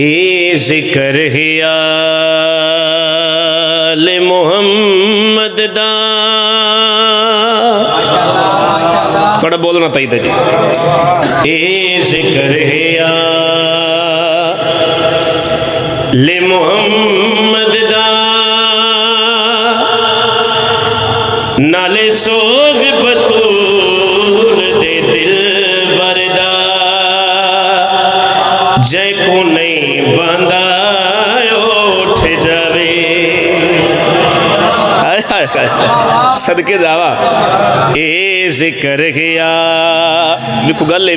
ए ज़िक्र है आल मोहम्मद थोड़ा बोलना चाहिए जी। ए ज़िक्र है आल मोहम्मद दा। नाले सोग सदके जावा। ज़िक्र गया देखो गल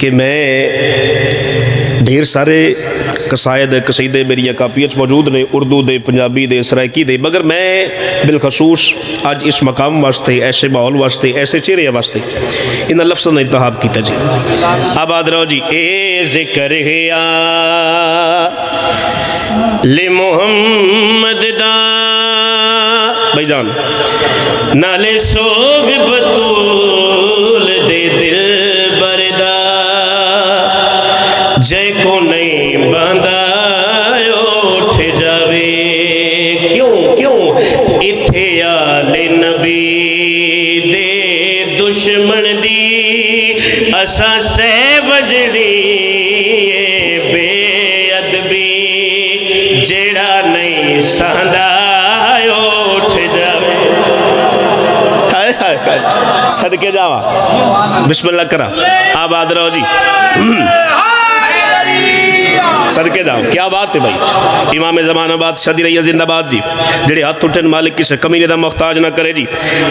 कि मैं ढेर सारे कसायद, कसीदे मेरी कापिया मौजूद ने, उर्दू दे, पंजाबी दे सराइकी दे, मगर मैं बिलखसूस अज इस मकाम वास्ते, ऐसे माहौल वास्ते, ऐसे चेहरे वास्ते इन लफ्ज़ों का इंतहाब किया जी। आबाद रहो जी। ए ज़िक्र गया ले मोहम्मद दा भाईजान नाले सोग बतूल दे दिल बरदा। जय को नहीं बांधा उठ जावे। क्यों क्यों? इथे आले नबी दे दुश्मन दी। असा सह बेअदबी। जेड़ा नहीं सहंदा सदके जावा। बिस्मिल्लाह करा। आबाद रहो जी। सदके दाओ क्या बात है भाई? इमाम जमानाबाद सदी रही जिंदाबाद जी। जे हाथ उठन, मालिक किसी कमीने का मुहताज ना करे जी।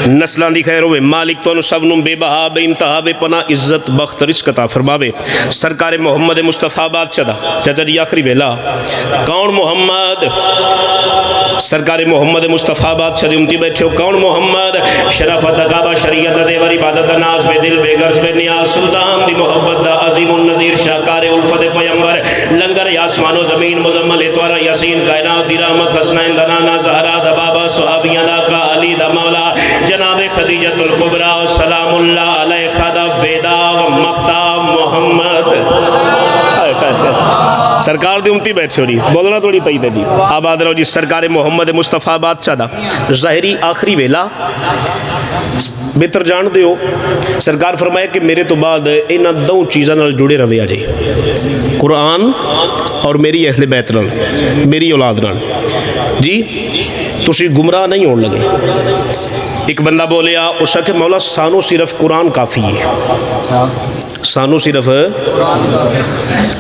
नस्लों की खैर हो मालिक तो सबनों बेबहा बे इंतहा बेपना इज़्ज़त, बख्त रिश्कता फरमावे। सरकार मोहम्मद मुस्तफ़ा बादशाह चाचा जी, आखिरी वेला। कौन मोहम्मद? सरकार मोहम्मद मुस्तफ़ा बादशाह उमती बैठे हो। कौन मोहम्मद? शराफत काबा, शरीयत देवर, इबादत नाज, बे दिल बेगर्ज बे नियाज। सुल्तान दी मोहब्बत दा अजीम नजीर, शाहकार उल्फत पयंबर आसमानो ज़मीन, मुजम्मल इतवारा यासीन कायनात, दी रहमत हसनैन, दनाना, ज़हरा, दा बाबा सुहाबियाँ दा का अली, दा जनाब खदीजतुल कुबरा सलामुल्लाह अलैहा दा बेदा मख्ता मोहम्मद। सरकार दी उमती बैठे हो बोलना थोड़ी तई है जी। आबाद रहो जी। सरकार मोहम्मद मुस्तफ़ा बादशाह ज़ाहरी आखिरी वेला। बेहतर जानते हो सरकार फरमाया कि मेरे तो बाद इन दो चीज़ों जुड़े रवे अजे। कुरान और मेरी अहले बैत मेरी औलाद जी, तुसी गुमराह नहीं हो लगे एक बंदा बोलिया उस आखे मौला सानू सिर्फ़ कुरान काफ़ी है। सानू सिर्फ़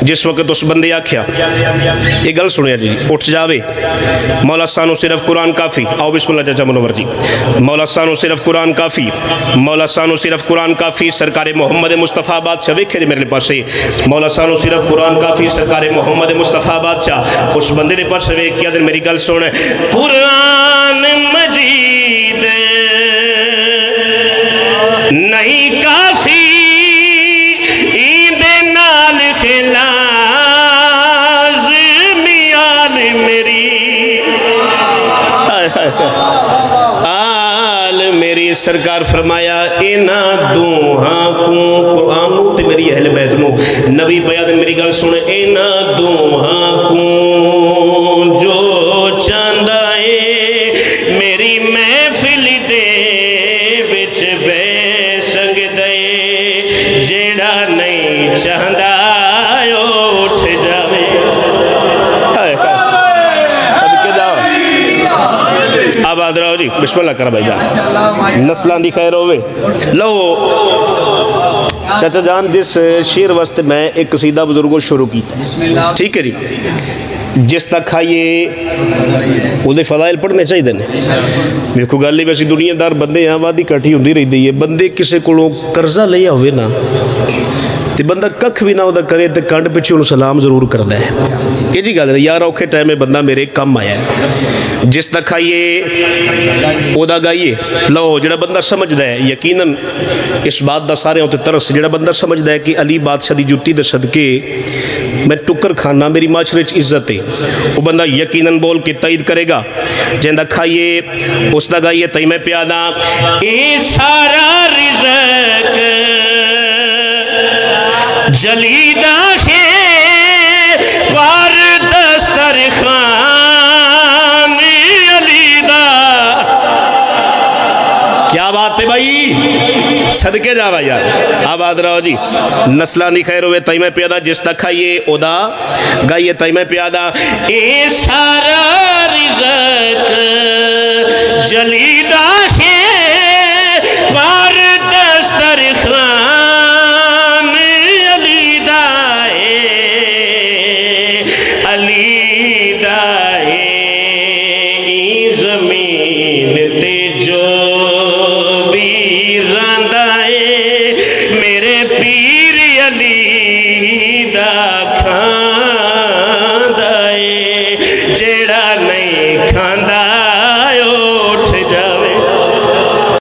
जिस वक्त उस बंदे आख्या, ये गल सुनिया जी, उठ जावे। मौला सानू सिर्फ़ कुरान काफ़ी। आओ बिस्मिल्लाह चाचा मनोवर जी मौला सानू सिर्फ़ कुरान काफ़ी। मौला सानू सिर्फ़ कुरान काफ़ी। सरकार मोहम्मद मुस्तफ़ा बादशाह वेखे मेरे पास। मौला सानू सिर्फ़ कुरान काफ़ी। सरकार मोहम्मद मुस्तफ़ा बादशाह, उस बंदे ने पास वेख किया मेरी गल सुन। कुरान मजीद नहीं काफ़ी। आल मेरी सरकार फरमाया, इना दोहा को कुरान ते मेरी अहल बैत नु। नबी पया ते मेरी गल सुन, इना दोहा को जो चांदा है, मेरी महफिल दे विच बह सकदे जेड़ा नहीं चाहदा जी बिस्मिल्लाह कर भाई जान नस्लों की खैर होवे लो चाचा जान जिस शेर वास्ते मैं एक कसीदा बुजुर्गों शुरू किया ठीक है जी जिस तक खाइए ਉਹਦੇ ਫਜ਼ਾਇਲ ਪੜ੍ਹਨੇ ਚਾਹੀਦੇ ਨੇ ਵੇਖੋ ਗੱਲ ਹੀ ਵੈਸੀ ਦੁਨੀਆਦਾਰ ਬੰਦੇ ਆ ਵਾਦੀ ਇਕੱਠੀ ਹੁੰਦੀ ਰਹਿੰਦੀ ਹੈ ਬੰਦੇ ਕਿਸੇ ਕੋਲੋਂ ਕਰਜ਼ਾ ਲਿਆ ਹੋਵੇ ਨਾ ਤੇ ਬੰਦਾ ਕੱਖ ਵੀ ਨਾ ਉਹਦਾ ਕਰੇ ਤੇ ਕੰਡ ਪਿੱਛੇ ਉਹਨੂੰ ਸਲਾਮ ਜ਼ਰੂਰ ਕਰਦਾ ਹੈ ਇਹ ਜੀ ਗੱਲ ਹੈ ਯਾਰ ਔਖੇ ਟਾਈਮੇ ਬੰਦਾ ਮੇਰੇ ਕੰਮ ਆਇਆ ਜਿਸ ਤੱਕ ਖਾਈਏ ਉਹਦਾ ਗਾਈਏ ਲਓ ਜਿਹੜਾ ਬੰਦਾ ਸਮਝਦਾ ਹੈ ਯਕੀਨਨ ਇਸ ਬਾਤ ਦਾ ਸਾਰਿਆਂ ਉੱਤੇ ਤਰਸ ਜਿਹੜਾ ਬੰਦਾ ਸਮਝਦਾ ਹੈ ਕਿ ਅਲੀ ਬਾਦਸ਼ਾਹ ਦੀ ਜੁੱਤੀ ਦੇ ਸਦਕੇ मैं टुकर खाना मेरी माशरे च इज्जत है वो बंदा यकीनन बोल के तईद करेगा जिंदा खाइए उसका गाइए तई मैं प्यादा ए सारा रिजक पार दस्तर खान अलीदा क्या बात है भाई? सदके जा यार। आबाद रहो जी। नस्ला नहीं खैर हुए तय मैं प्यादा, जिस तक खाइए उदा। गाइए तय मैं प्यादा। ए सारा रिजक जली पसलीदा है ज़मीन जो भी रंदा अली